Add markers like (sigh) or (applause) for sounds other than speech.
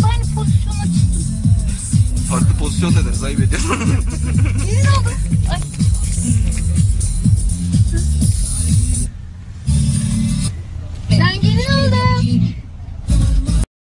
hep aynı pozisyona çıktım. Farklı pozisyon ne deriz ayıp ediyorum. Sizin oldu. Ay. (laughs)